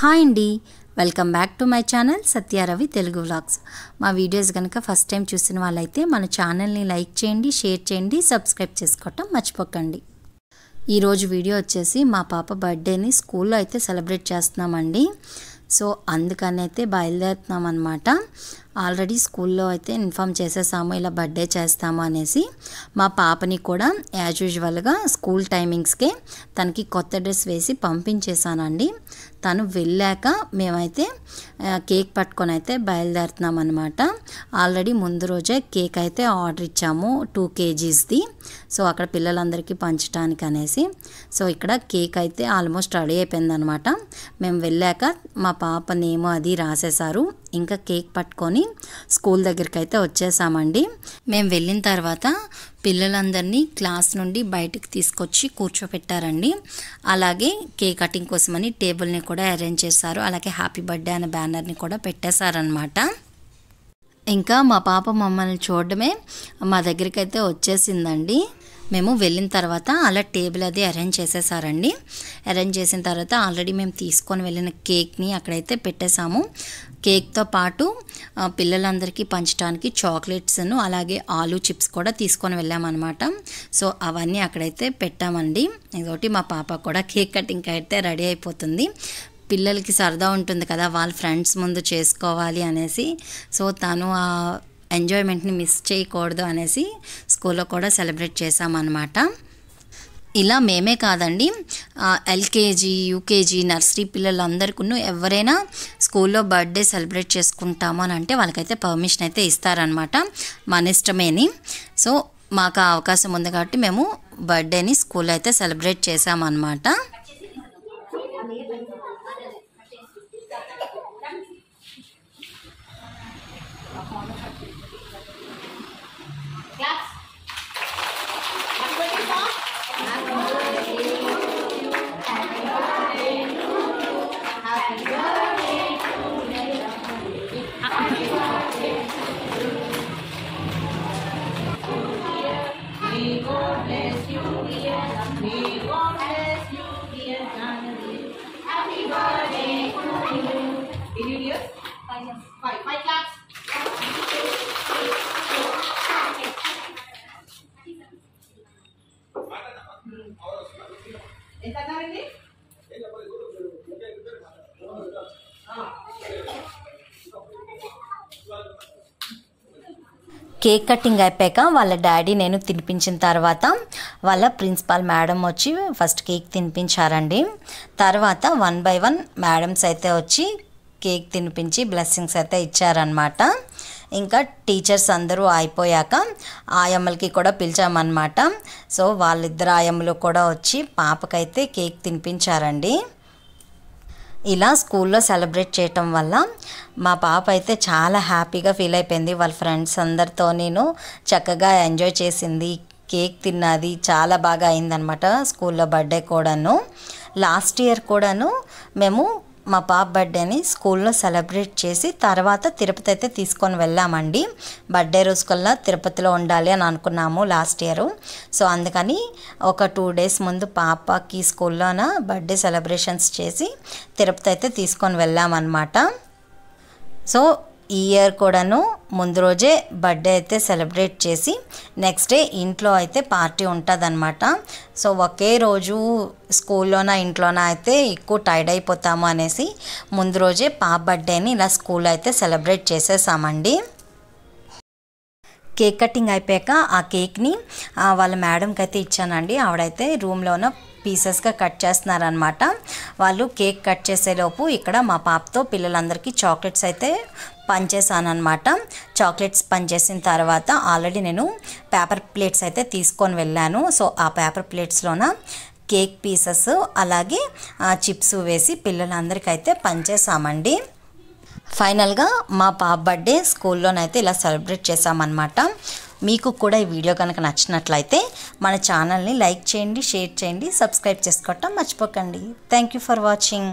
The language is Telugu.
హాయ్ అండి. Welcome back to my channel Satyaravi Telugu vlogs. మా వీడియోస్ కనుక ఫస్ట్ టైం చూసిన వాళ్ళైతే మన ఛానల్ని లైక్ చేయండి షేర్ చేయండి సబ్స్క్రైబ్ చేసుకోవటం మర్చిపోకండి. ఈరోజు వీడియో వచ్చేసి మా పాప బర్త్డేని స్కూల్లో అయితే సెలబ్రేట్ చేస్తున్నామండి. సో అందుకని అయితే బయలుదేరుతున్నాం అనమాట ఆల్రెడీ స్కూల్లో అయితే ఇన్ఫామ్ చేసేసాము ఇలా బర్త్డే చేస్తాము అనేసి. మా పాపని కూడా యాజ్ యూజువల్గా స్కూల్ టైమింగ్స్కే తనకి కొత్త డ్రెస్ వేసి పంపించేశానండి. తను వెళ్ళాక మేమైతే కేక్ పట్టుకొని అయితే బయలుదేరుతున్నాం అనమాట ఆల్రెడీ ముందు రోజే కేక్ అయితే ఆర్డర్ ఇచ్చాము టూ కేజీస్ది. సో అక్కడ పిల్లలందరికీ పంచడానికి అనేసి. సో ఇక్కడ కేక్ అయితే ఆల్మోస్ట్ రెడీ అయిపోయింది అనమాట మేము వెళ్ళాక మా పాప నేమో అది రాసేశారు. ఇంకా కేక్ పట్టుకొని స్కూల్ దగ్గరికి అయితే వచ్చేసామండి. మేము వెళ్ళిన తర్వాత పిల్లలందరినీ క్లాస్ నుండి బయటకు తీసుకొచ్చి కూర్చోపెట్టారండి. అలాగే కేక్ కటింగ్ కోసమని టేబుల్ని కూడా అరేంజ్ చేశారు. అలాగే హ్యాపీ బర్త్డే అనే బ్యానర్ని కూడా పెట్టేశారనమాట ఇంకా మా పాప మమ్మల్ని చూడడమే మా దగ్గరికి అయితే వచ్చేసిందండి. మేము వెళ్ళిన తర్వాత అలా టేబుల్ అది అరేంజ్ చేసేసారండి. అరేంజ్ చేసిన తర్వాత ఆల్రెడీ మేము తీసుకొని వెళ్ళిన కేక్ని అక్కడైతే పెట్టేశాము. కేక్తో పాటు పిల్లలందరికీ పంచడానికి చాక్లెట్స్ను అలాగే ఆలు చిప్స్ కూడా తీసుకొని వెళ్ళామన్నమాట. సో అవన్నీ అక్కడైతే పెట్టామండి. ఇదొకటి మా పాప కూడా కేక్ కటింగ్ అయితే రెడీ అయిపోతుంది. పిల్లలకి సరదా ఉంటుంది కదా వాళ్ళ ఫ్రెండ్స్ ముందు చేసుకోవాలి అనేసి. సో తను ఆ ఎంజాయ్మెంట్ని మిస్ చేయకూడదు అనేసి స్కూల్లో కూడా సెలబ్రేట్ చేశామన్నమాట. ఇలా మేమే కాదండి ఎల్కేజీ యూకేజీ నర్సరీ పిల్లలందరికీ ఎవరైనా స్కూల్లో బర్త్డే సెలబ్రేట్ చేసుకుంటాము అని అంటే వాళ్ళకైతే పర్మిషన్ అయితే ఇస్తారనమాట మన ఇష్టమేని. సో మాకు ఆ అవకాశం ఉంది కాబట్టి మేము బర్త్డేని స్కూల్లో అయితే సెలబ్రేట్ చేసామన్నమాట bless you, dear Gandhi. God bless you, dear Gandhi. Happy birthday to you. Did you hear? Five. Five. Five claps. ऐसा करेंगे కేక్ కటింగ్ అయిపోయాక వాళ్ళ డాడీ నేను తినిపించిన తర్వాత వాళ్ళ ప్రిన్సిపాల్ మేడం వచ్చి ఫస్ట్ కేక్ తినిపించారండి. తర్వాత వన్ బై వన్ మేడమ్స్ అయితే వచ్చి కేక్ తినిపించి బ్లెస్సింగ్స్ అయితే ఇచ్చారనమాట ఇంకా టీచర్స్ అందరూ అయిపోయాక ఆయమ్మలకి కూడా పిలిచామన్నమాట. సో వాళ్ళిద్దరు ఆయమ్మలు కూడా వచ్చి పాపకైతే కేక్ తినిపించారండి. ఇలా స్కూల్లో సెలబ్రేట్ చేయటం వల్ల మా పాప అయితే చాలా హ్యాపీగా ఫీల్ అయిపోయింది. వాళ్ళ ఫ్రెండ్స్ అందరితో నేను చక్కగా ఎంజాయ్ చేసింది. కేక్ తిన్నది చాలా బాగా అయిందనమాట స్కూల్లో బర్త్డే కూడాను. లాస్ట్ ఇయర్ కూడాను మేము మా పాప బర్త్డేని స్కూల్లో సెలబ్రేట్ చేసి తర్వాత తిరుపతి అయితే తీసుకొని వెళ్ళామండి. బర్త్డే రోజుకల్లా తిరుపతిలో ఉండాలి అని అనుకున్నాము లాస్ట్ ఇయర్. సో అందుకని ఒక టూ డేస్ ముందు పాపకి స్కూల్లోన బర్త్డే సెలబ్రేషన్స్ చేసి తిరుపతి అయితే తీసుకొని వెళ్ళామన్నమాట. సో ఇయర్ కూడాను ముందు రోజే బర్త్డే అయితే సెలబ్రేట్ చేసి నెక్స్ట్ డే ఇంట్లో అయితే పార్టీ ఉంటుందన్నమాట. సో ఒకే రోజు స్కూల్లోన ఇంట్లోన అయితే ఎక్కువ టైర్డ్ అయిపోతాము అనేసి ముందు రోజే పాప బర్త్డేని ఇలా స్కూల్లో అయితే సెలబ్రేట్ చేసేసామండి. కేక్ కటింగ్ అయిపోయాక ఆ కేక్ని వాళ్ళ మేడంకి అయితే ఇచ్చానండి. ఆవిడైతే రూమ్లోన పీసెస్గా కట్ చేస్తున్నారనమాట వాళ్ళు కేక్ కట్ చేసేలోపు ఇక్కడ మా పాపతో పిల్లలందరికీ చాక్లెట్స్ అయితే పనిచేసానమాట చాక్లెట్స్ పనిచేసిన తర్వాత ఆల్రెడీ నేను పేపర్ ప్లేట్స్ అయితే తీసుకొని వెళ్ళాను. సో ఆ పేపర్ ప్లేట్స్లోన కేక్ పీసెస్ అలాగే చిప్స్ వేసి పిల్లలందరికైతే పనిచేసామండి ఫైనల్గా మా పాప బర్త్డే స్కూల్లోనైతే ఇలా సెలబ్రేట్ చేసామన్నమాట మీకు కూడా ఈ వీడియో కనుక నచ్చినట్లయితే మన ఛానల్ని లైక్ చేయండి షేర్ చేయండి సబ్స్క్రైబ్ చేసుకోవటం మర్చిపోకండి. Thank you for watching